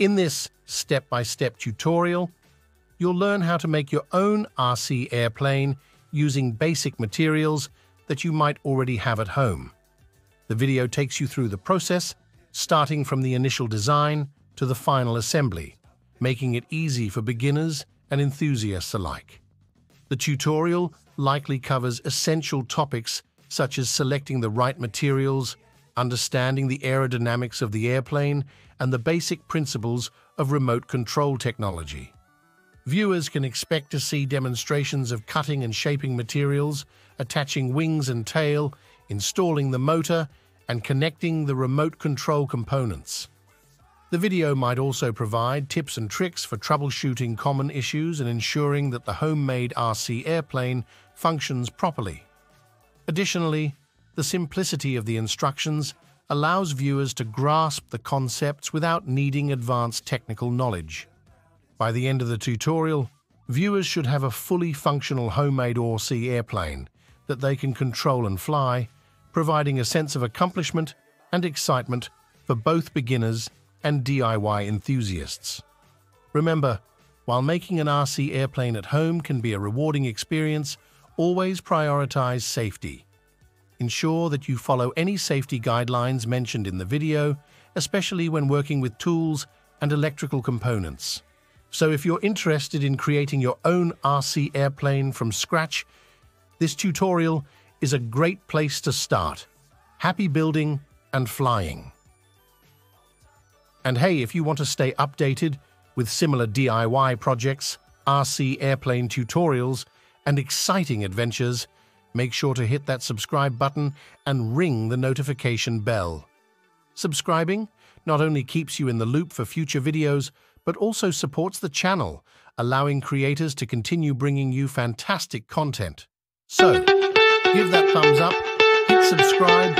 In this step-by-step tutorial, you'll learn how to make your own RC airplane using basic materials that you might already have at home. The video takes you through the process, starting from the initial design to the final assembly, making it easy for beginners and enthusiasts alike. The tutorial likely covers essential topics such as selecting the right materials, understanding the aerodynamics of the airplane, and the basic principles of remote control technology. Viewers can expect to see demonstrations of cutting and shaping materials, attaching wings and tail, installing the motor, and connecting the remote control components. The video might also provide tips and tricks for troubleshooting common issues and ensuring that the homemade RC airplane functions properly. Additionally, the simplicity of the instructions allows viewers to grasp the concepts without needing advanced technical knowledge. By the end of the tutorial, viewers should have a fully functional homemade RC airplane that they can control and fly, providing a sense of accomplishment and excitement for both beginners and DIY enthusiasts. Remember, while making an RC airplane at home can be a rewarding experience, always prioritize safety. Ensure that you follow any safety guidelines mentioned in the video, especially when working with tools and electrical components. So if you're interested in creating your own RC airplane from scratch, this tutorial is a great place to start. Happy building and flying. And hey, if you want to stay updated with similar DIY projects, RC airplane tutorials, and exciting adventures, make sure to hit that subscribe button and ring the notification bell. Subscribing not only keeps you in the loop for future videos, but also supports the channel, allowing creators to continue bringing you fantastic content. So, give that thumbs up, hit subscribe,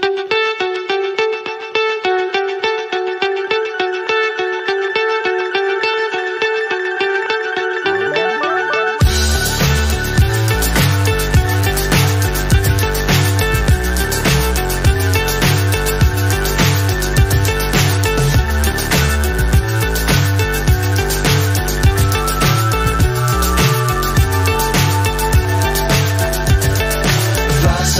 thank you.